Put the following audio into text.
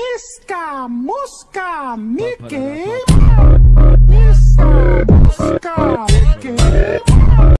Pesca, mosca, Mickey.